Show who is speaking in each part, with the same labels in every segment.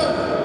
Speaker 1: Jason.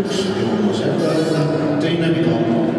Speaker 1: Üks jõudmas ette, teine viga.